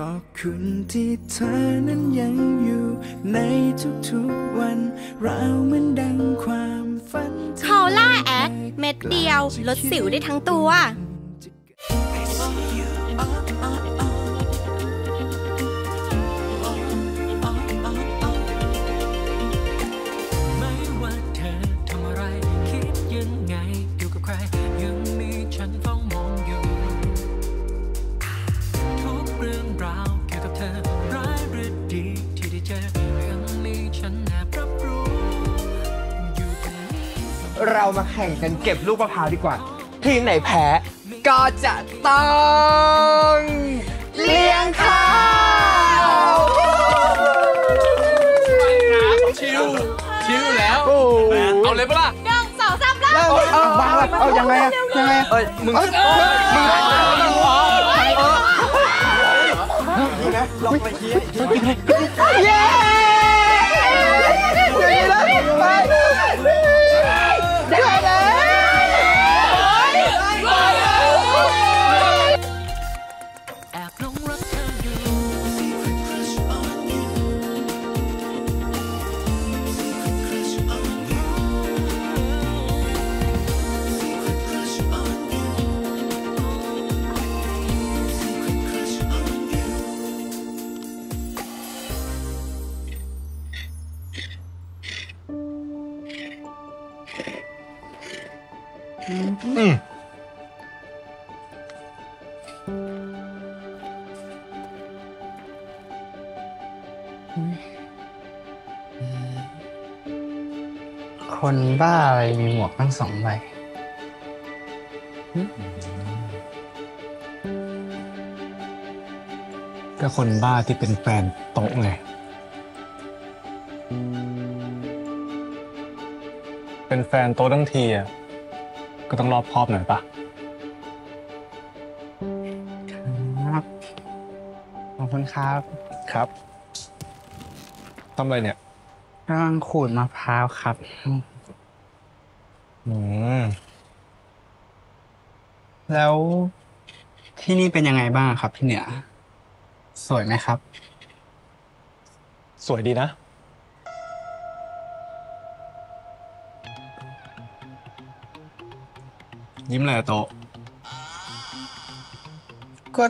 ขอบคุณที่เธอนั้นยังอยู่ในทุกๆวัน เราเหมือนดังความฝันที่คอล่าแอคเม็ดเดียว ลดสิวได้ทั้งตัวไม่ เรามาแข่งกันเก็บลูกมะพร้าวดีกว่า ทีมไหนแพ้ ก็จะต้องเลี้ยงข้าวชิวชิวแล้ว โอ้ยเอาเลยปะล่ะหนึ่งสองสามแล้วเอาเอาบ้าเอายังไงอะยังไงอะเอ้ยมึงมึงเย้อยู่ คนบ้าอะไรมีหมวกตั้งสองใบก็คนบ้าที่เป็นแฟนโต๊ะไงเป็นแฟนโต๊ะทั้งทีอะก็ต้องรอบคอบหน่อยปะครับ ขอบคุณครับครับทำอะไรเนี่ย กำลังขูดมะพร้าวครับ อืมแล้วที่นี่เป็นยังไงบ้างครับพี่เหนือ สวยไหมครับ สวยดีนะ ยิ้มเลยอะโต๊ะก็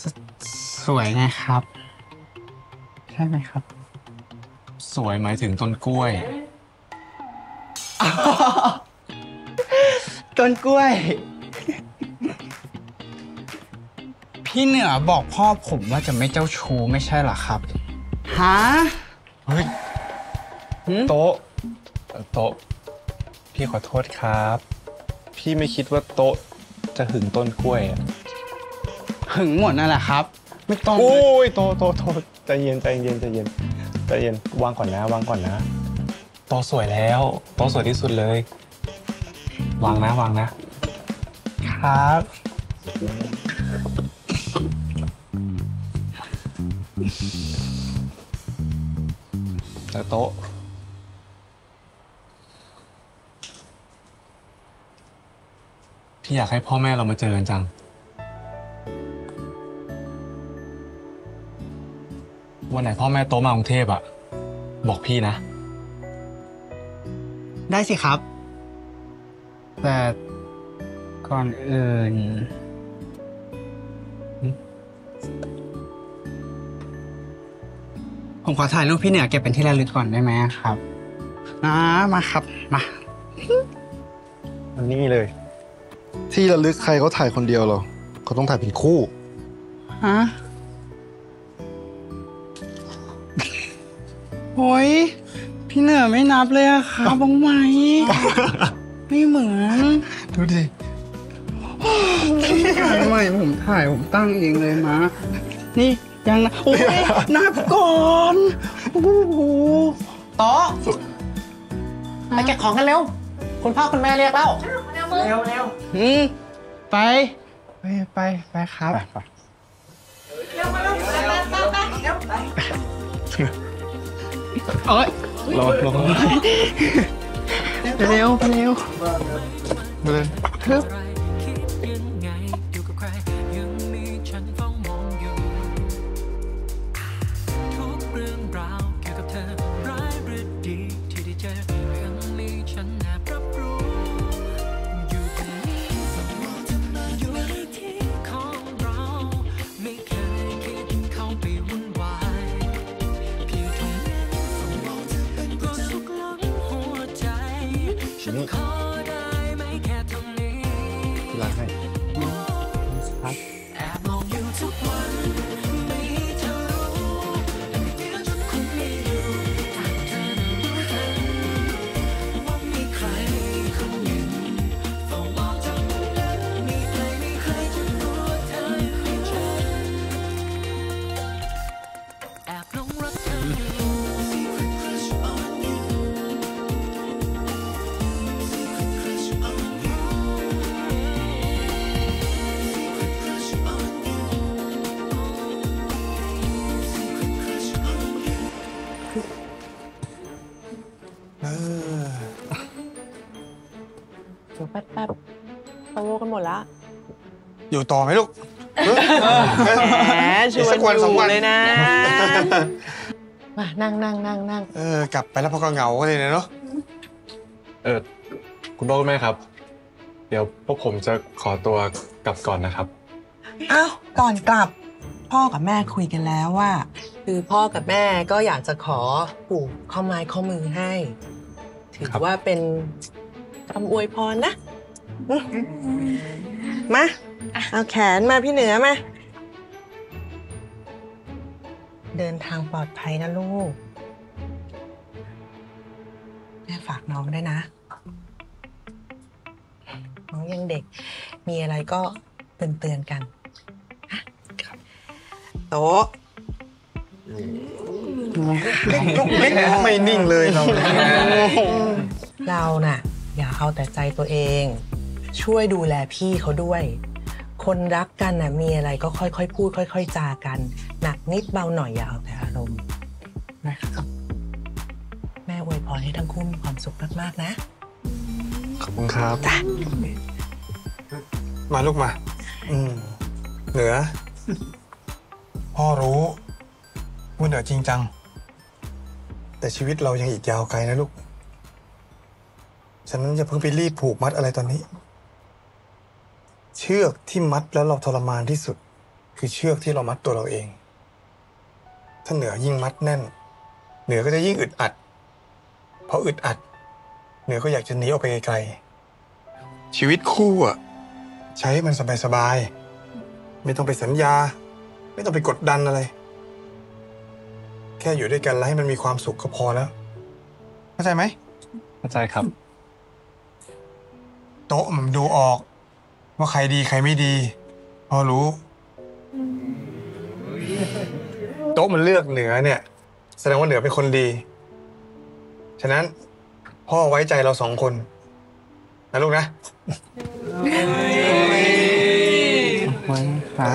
สสวยไงครับ ใช่ไหมครับ สวยหมายถึงต้นกล้วย ต้นกล้วย พี่เหนือบอกพ่อผมว่าจะไม่เจ้าชู้ไม่ใช่เหรอครับ ฮะ เฮ้ยหืมโต๊ะเอ่อโต๊ะ พี่ขอโทษครับ พี่ไม่คิดว่าโต๊ะจะหึงต้นกล้วยอะหึงหมดนั่นแหละครับ ไม่ต้องโอ้ยโต๊ะโต๊ะโต๊ะใจเย็นใจเย็นใจเย็นใจเย็นวางก่อนนะวางก่อนนะ โต๊ะสวยแล้ว โต๊ะสวยที่สุดเลย วางนะวางนะ ครับ แต่โต๊ะพี่อยากให้พ่อแม่เรามาเจอกันจังวันไหนพ่อแม่โต๊ะมากรุงเทพอะบอกพี่นะ ได้สิครับ แต่ก่อนอื่น ผมขอถ่ายรูปพี่เหนือเก็บเป็นที่ระลึกก่อนได้ไหมครับนะมาครับ มามันนี่เลย ที่ระลึกใครเขาถ่ายคนเดียวหรอเขาต้องถ่ายเป็นคู่ฮะโอ้ย พี่เหนือไม่นับเลยอะครับบ้างไหมไม่เหมือนดูดิถ่ายใหม่ผมถ่ายผมตั้งเองเลยมา นี่ยังนะโอ้ยนับก่อนโอ้โหโต๊ะไปเก็บของกันเร็ว คุณพ่อคุณแม่เรียกแล้วเร็วเร็วอืมไป ไปไปไปครับเอ้ยลงลงเร็วเร็วมาเลยอะไรคิดยั งไงอยู่กับใครยังมีฉันเฝ้ามองอยู่ อยู่ต่อไหมลูกแหมชวนสักวันอสองยู่วันเลยนะ มานั่งนั่งนั่งนั่งเออกลับไปแล้วพ่อก็เหงาเลยเนาะเออคุณพ่อคุณแม่ครับ เดี๋ยวพวกผมจะขอตัวกลับก่อนนะครับ อ้าวก่อนกลับ พ่อกับแม่คุยกันแล้วว่า คือพ่อกับแม่ก็อยากจะขอปลูกข้อไม้ข้อมือให้ ถือครับ ว่าเป็นคำอวยพรนะอืมมา เอาแขนมาพี่เหนือมา เดินทางปลอดภัยนะลูก แม่ฝากน้องด้วยนะ น้องยังเด็ก มีอะไรก็เตือนเตือนๆกันนะครับโต๊ะไม่นิ่งเลยเราเราน่ะ อย่าเอาแต่ใจตัวเอง ช่วยดูแลพี่เขาด้วย คนรักกันน่ะมีอะไรก็ค่อยๆ พูด ค่อย ๆ จากัน หนักนิดเบาหน่อยอย่าเอาแต่อารมณ์นะครับ แม่อวยพรให้ทั้งคู่มีความสุขมากๆนะ ขอบคุณครับ จ้ะ มาลูกมา อืม เหนือ พ่อรู้ว่าเหนือจริงจัง แต่ชีวิตเรายังอีกยาวไกลนะลูก ฉะนั้นอย่าเพิ่งไปรีบผูกมัดอะไรตอนนี้ เชือกที่มัดแล้วเราทรมานที่สุด คือเชือกที่เรามัดตัวเราเอง ถ้าเหนือยิ่งมัดแน่น เหนือก็จะยิ่งอึดอัด เพราะอึดอัด เหนือก็อยากจะหนีออกไปไกลๆชีวิตคู่อะใช้ให้มันสบายๆไม่ต้องไปสัญญา ไม่ต้องไปกดดันอะไร แค่อยู่ด้วยกันแล้วให้มันมีความสุขก็พอแล้วเข้าใจไหมเข้าใจครับ โต๊ะมันดูออก ว่าใครดีใครไม่ดี พอรู้ โต๊ะมันเลือกเหนือเนี่ย แสดงว่าเหนือเป็นคนดี ฉะนั้นพ่อไว้ใจเราสองคน นะลูกนะอ่า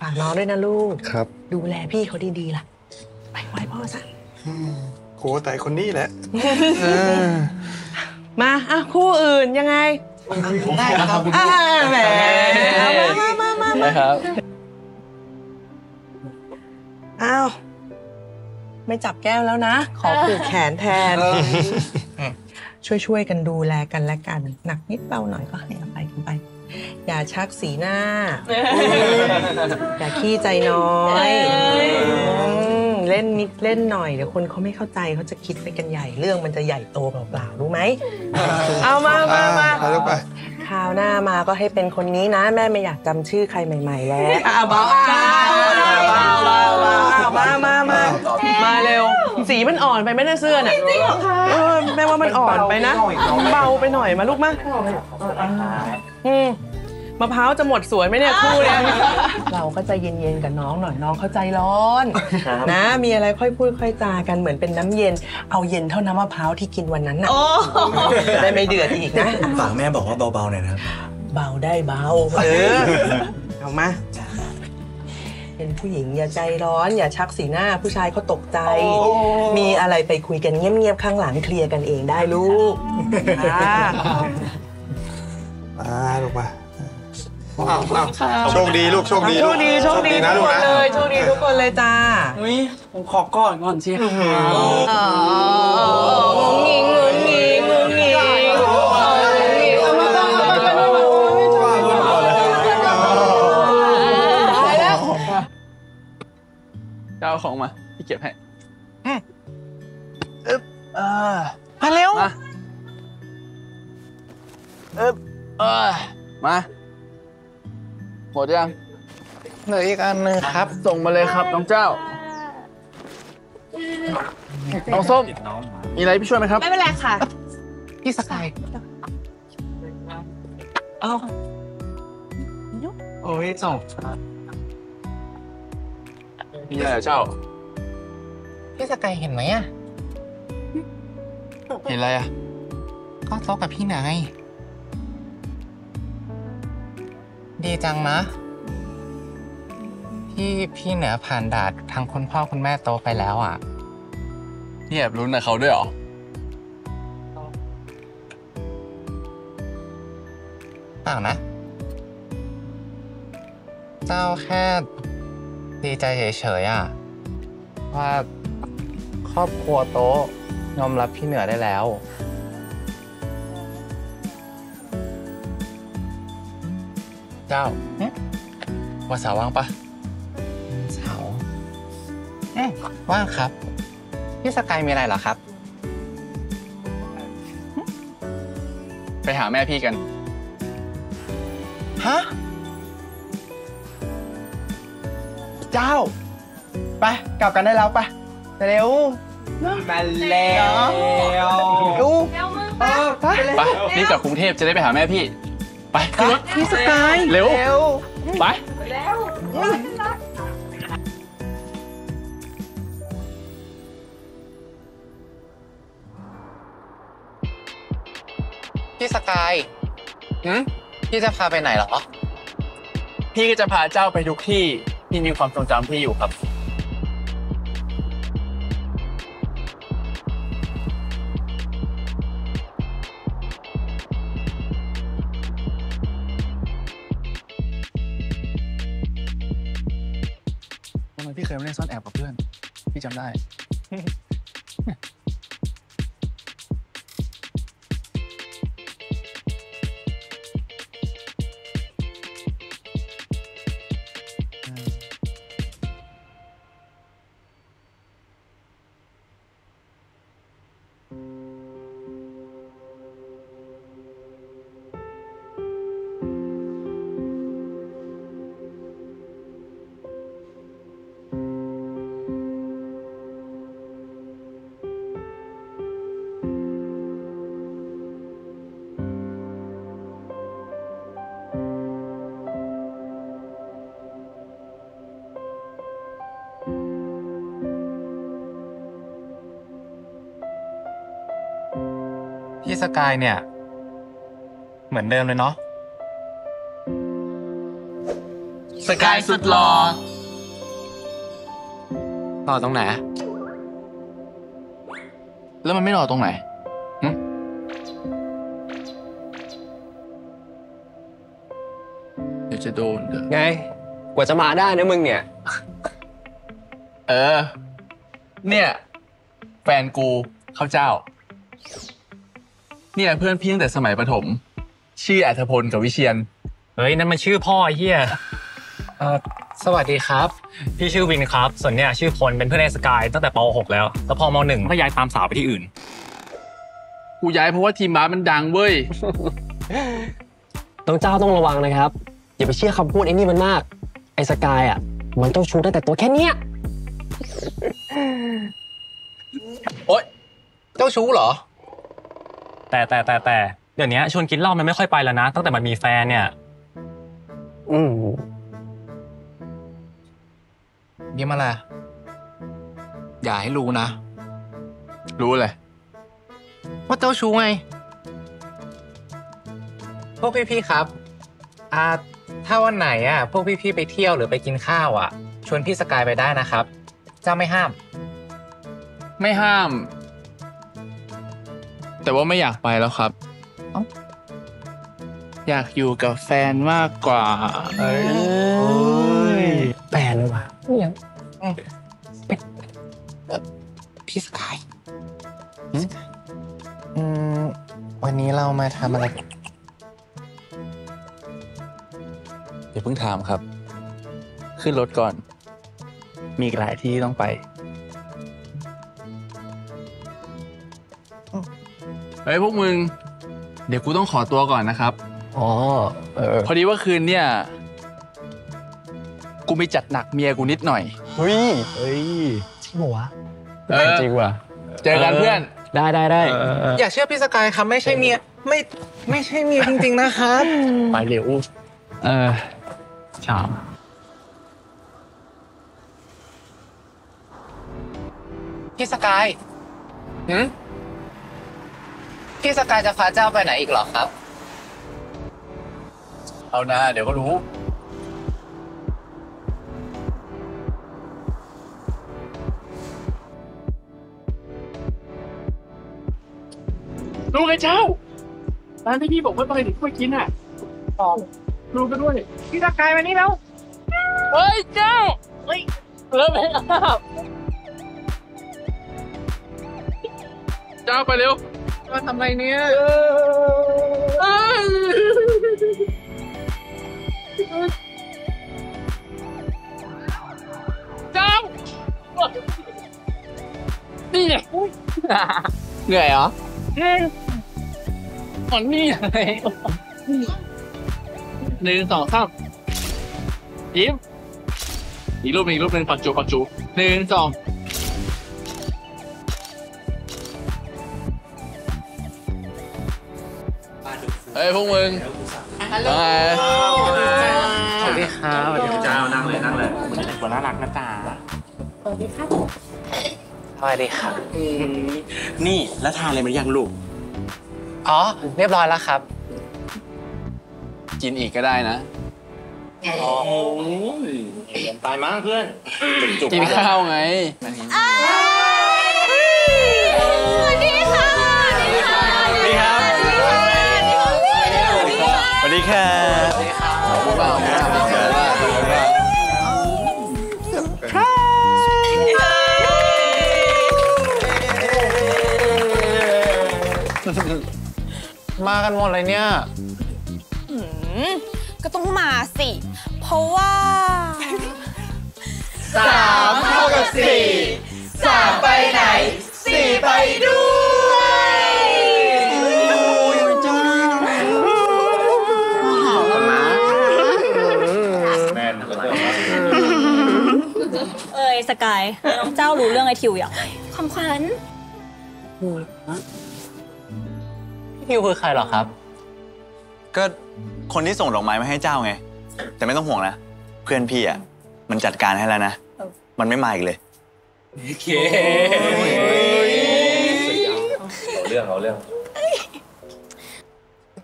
ฝากน้องด้วยนะลูก ครับดูแลพี่เขาดีๆล่ะ ไปไหว้พ่อซะ โหแต่คนนี้แหละ มาอะคู่อื่นยังไง ได้ครับอ่าแหมมามามามาครับอ้าวไม่จับแก้มแล้วนะ ขอผูกแขนแทน ช่วยช่วยๆกันดูแลกันและกัน หนักนิดเบาหน่อยก็ให้อภัยกันไป อย่าชักสีหน้า อย่าขี้ใจน้อยม เล่นนิดเล่นหน่อยเดี๋ยวคนเขาไม่เข้าใจเขาจะคิดไปกันใหญ่เรื่องมันจะใหญ่โตเปล่าๆรู้ไหมเอามามามาอ่าลูกไปคราวหน้ามาก็ให้เป็นคนนี้นะแม่ไม่อยากจำชื่อใครใหม่ ๆ แล้วอ่าเบาอ่าเบาเบาเบามามามามาเร็ว สีมันอ่อนไปไหมเนี่ยเสื้อเนี่ยจริงเหรอคะเออแม่ว่ามันอ่อนไปนะ เบาไปหน่อยมาลูกมาอืม มะพร้าวจะหมดสวยไหมเนี่ยคู่เนี่ยเราก็ใจเย็นๆกับน้องหน่อยน้องเขาใจร้อนนะ มีอะไรค่อยพูดค่อยจากันเหมือนเป็นน้ำเย็น เอาเย็นเท่าน้ำมะพร้าวที่กินวันนั้นน่ะจะได้ไม่เดือดอีกนะฝากแม่บอกว่าเบาๆหน่อยนะครับเบาได้เบาเออเอามาเป็นผู้หญิงอย่าใจร้อนอย่าชักสีหน้าผู้ชายเขาตกใจ มีอะไรไปคุยกันเงียบๆข้างหลังเคลียร์กันเองได้ลูกอ่าอ่าลูกมา อ้าวอ้าวโชคดีลูกโชคดีโชลูกคดีโชคดีนะทุลูกกคนนะเลยโชคดีทุกคนเลยจ้าอุ้ยผมขอกอดก่อนสิงงงิงงงงิงงงงิงจะเอาของมา พี่เก็บให้เออมาเร็วมาเออเออมา หมดยังเหลืออีกอันหนึงครับ ส่งมาเลยครับน้องเจ้า น้องส้มมีอะไรพี่ช่วยไหมครับ ไม่เป็นไรค่ะ พี่สกายเอ้าโอ้ยส่งมีอะไรเหรอเจ้า พี่สกายเห็นไหมอะ เห็นอะไรอะก็โต๊ะกับพี่เหนือไดีจังนะที่พี่เหนือผ่านด่านทั้งคุณพ่อคุณแม่โตไปแล้วอะ พี่แอบรุ้นกับเขาด้วยเหรอปล่านะ เจ้าแค่ดีใจเฉยๆอะ ว่าครอบครัวโต๊ะยอมรับพี่เหนือได้แล้ว เจ้าว่าสาวว่างปะสาวอืมว่างครับ พี่สกายมีอะไรเหรอครับ ไปหาแม่พี่กัน ฮะ เจ้า ไป กลับกันได้แล้วไปเร็วมาแล้วดูไปรีบกลับกรุงเทพจะได้ไปหาแม่พี่ ไปขึ้นรถพี่สกายเร็วไปพี่สกายหืมพี่จะพาไปไหนเหรอ พี่ก็จะพาเจ้าไปทุกที่ที่มีความทรงจำพี่อยู่ครับ ล่นซ่อนแอบกับเพื่อน พี่จำได้ พี่สกายเนี่ย เหมือนเดิมเลยเนาะสกายสุดหล่อหล่อตรงไหน แล้วมันไม่หล่อตรงไหนหึเดี๋ยวจะโดนเด้อไง กว่าจะมาได้นะมึงเนี่ย เออ เนี่ย แฟนกูเข้าเจ้า เนี่ยเพื่อนพี่ตั้งแต่สมัยประถม ชื่ออัธพลกับวิเชียน เฮ้ย นั่นมันชื่อพ่อไอ้เฮียเออสวัสดีครับ พี่ชื่อวินครับ ส่วนเนี่ยชื่อพลเป็นเพื่อนในสกายตั้งแต่ป .6 แล้ว แล้วพอม .1 ก็ย้ายตามสาวไปที่อื่น กูย้ายเพราะว่าทีมบาสมันดังเว้ยต้องเจ้าต้องระวังนะครับ อย่าไปเชื่อคำพูดไอ้นี่มันมาก ไอ้สกายอะ มันเจ้าชู้ตั้งแต่ตัวแค่เนี้ย โอ๊ยเจ้าชู้เหรอ แต่แต่แต่แต่เดี๋ยวนี้ชวนกินเหล้ามันไม่ค่อยไปแล้วนะ ตั้งแต่มันมีแฟนเนี่ย อืมยิ้มอะไรอย่าให้รู้นะ รู้เลย ว่าเจ้าชู้ไง พวกพี่ๆครับอ่าถ้าวันไหนอะ พวกพี่ๆไปเที่ยวหรือไปกินข้าวอะ ชวนพี่สกายไปได้นะครับ เจ้าไม่ห้าม ไม่ห้าม แต่ว่าไม่อยากไปแล้วครับ อยากอยู่กับแฟนมากกว่าเอ้ยแฟนเลยว่ะเนี่ยพี่สกายอืมวันนี้เรามาทำอะไรอย่าเพิ่งถามครับ ขึ้นรถก่อน มีอีกหลายที่ต้องไป เฮ้ยพวกมึง เดี๋ยวกูต้องขอตัวก่อนนะครับ อ๋อ เออ พอดีว่าคืนเนี่ย กูมีจัดหนักเมียกูนิดหน่อย เฮ้ย เฮ้ย จริงเหรอวะเออ จริงว่ะ เจอกันเพื่อน ได้ได้ได้อย่าเชื่อพี่สกายครับไม่ใช่เมียไม่ไม่ใช่เมียจริงๆนะครับ ไปเร็วเออชอบพี่สกายหืม พี่สกายจะพาเจ้าไปไหนอีกเหรอครับ เอานะเดี๋ยวก็รู้รู้ไงเจ้าร้านที่พี่บอกว่าไปถึงไปกินอะไปดูกันด้วย พี่ตะกายมานี่แล้ว เฮ้ยเจ้า เฮ้ยเริ่มแล้วเจ้าไปเร็ว มาทำไรเนี่ยเอ้ยเจ้านี่ไงเหนื่อยเหรออ่อนนี่ไงหนึ่งสองสามยิ้มอีกรูปหนึ่งอีกรูปหนึ่งปัจจุปัจจุหนึ่งสอง ฮ้ยพวกมึงฮัลโหลสวัสดีครับสวัสดีครับเจ้านั่งเลยนั่งเลยแต่งตัวน่ารักนะจ๊ะสวัสดีค่ะสวัสดีครับนี่แล้วทานอะไรมายังลูก อ๋อ เรียบร้อยแล้วครับ กินอีกก็ได้นะตายมั้งเพื่อน กินข้าวไง สวัสดีครับมากันหมดเลยเนี่ยอืมก็ต้องมาสิ เพราะว่าสามเท่ากับสี่สามไปไหนสี่ไปด้วย กาย น้องเจ้ารู้เรื่องไอทิวอย่างคำขวัญพี่ทิวคือใครเหรอครับ ก็คนที่ส่งดอกไม้มาให้เจ้าไง แต่ไม่ต้องห่วงนะ เพื่อนพี่อะ มันจัดการให้แล้วนะ มันไม่มาอีกเลยโอเคเรื่องเอาเรื่อง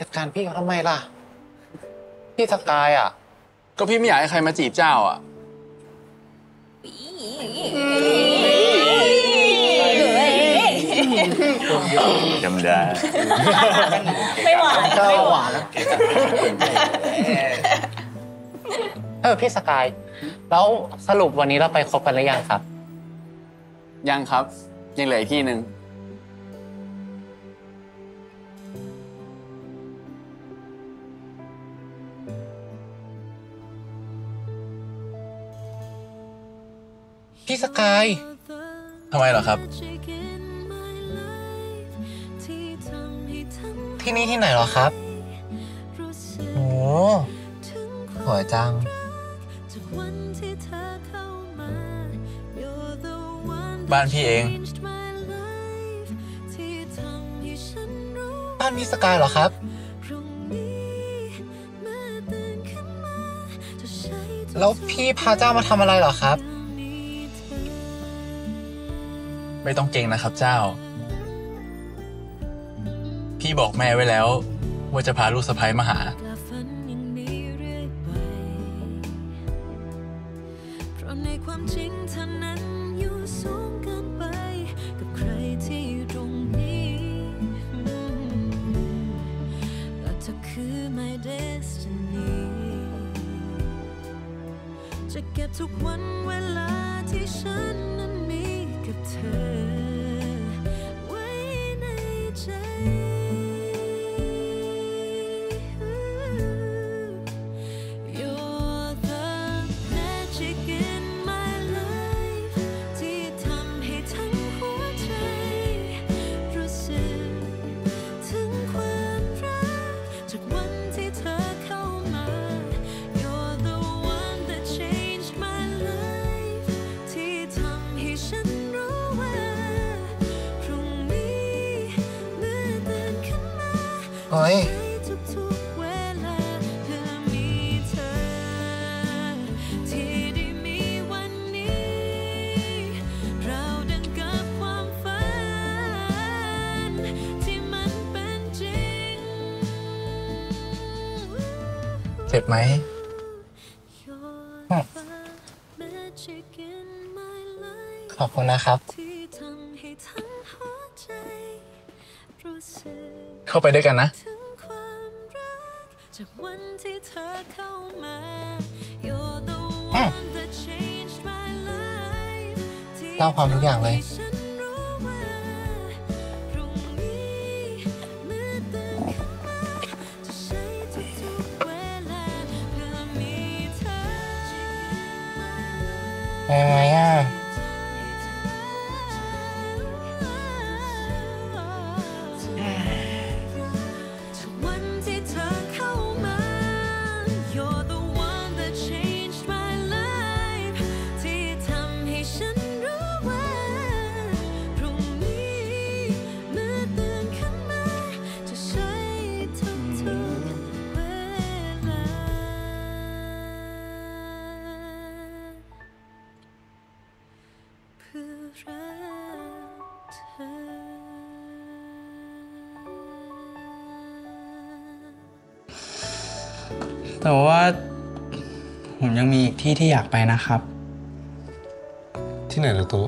จัดการพี่เขาทำไมล่ะ พี่สกายอะ ก็พี่ไม่อยากให้ใครมาจีบเจ้าอะ จำได้ไม่หวานเจ้าไม่หวาวหานนเออพี่สกาย แล้วสรุปวันนี้เราไปคบกันหรือยังครับ ยังครับ ยังเหลืออีกที่หนึ่ง พี่สกายทำไมเหรอครับ ที่นี่ที่ไหนเหรอครับโอ้สวยจัง บ้านพี่เอง บ้านพี่สกายเหรอครับ แล้วพี่พาเจ้ามาทำอะไรเหรอครับ ไม่ต้องเก่งนะครับเจ้า พี่บอกแม่ไว้แล้ว ว่าจะพาลูกสะพ้ยมาหา ไหมขอบคุณนะครับ เข้าไปด้วยกันนะเล่าความทุกอย่างเลย Oh, yeah. แต่ว่า ผมยังมีอีกที่ที่อยากไปนะครับ ที่ไหนล่ะตุ๊